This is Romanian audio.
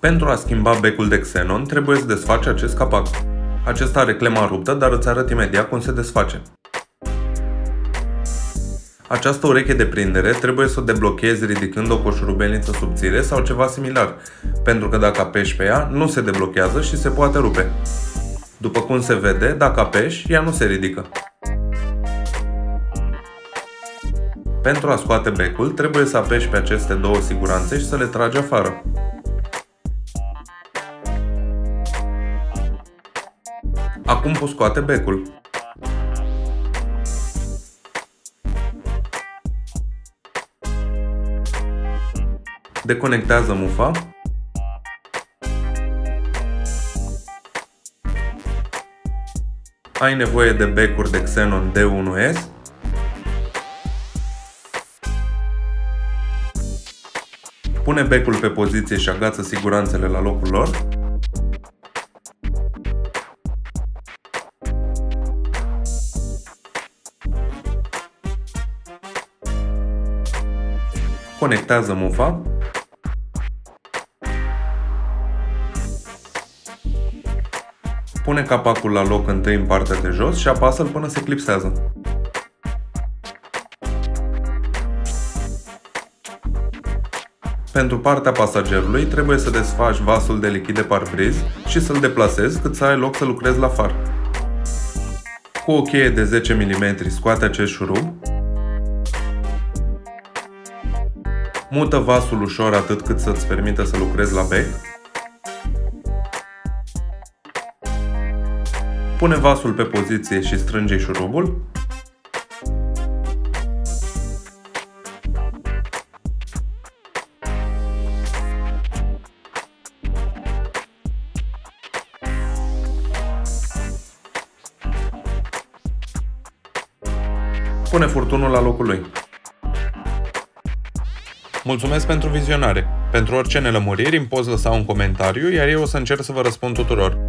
Pentru a schimba becul de xenon, trebuie să desfaci acest capac. Acesta are clema ruptă, dar îți arăt imediat cum se desface. Această ureche de prindere trebuie să o deblochezi ridicând-o cu o șurubelniță subțire sau ceva similar, pentru că dacă apeși pe ea, nu se deblochează și se poate rupe. După cum se vede, dacă apeși, ea nu se ridică. Pentru a scoate becul, trebuie să apeși pe aceste două siguranțe și să le tragi afară. Acum poți scoate becul. Deconectează mufa. Ai nevoie de becuri de Xenon D1S. Pune becul pe poziție și agață siguranțele la locul lor. Conectează mufa Pune capacul la loc întâi în partea de jos și apasă-l până se clipsează. Pentru partea pasagerului trebuie să desfaci vasul de lichid de parbriz și să-l deplasezi cât să ai loc să lucrezi la far. Cu o cheie de 10 mm scoate acest șurub, mută vasul ușor atât cât să-ți permită să lucrezi la bec Pune vasul pe poziție și strânge șurubul. Pune furtunul la locul lui. Mulțumesc pentru vizionare. Pentru orice nelămuriri îmi poți lăsa un comentariu, iar eu o să încerc să vă răspund tuturor.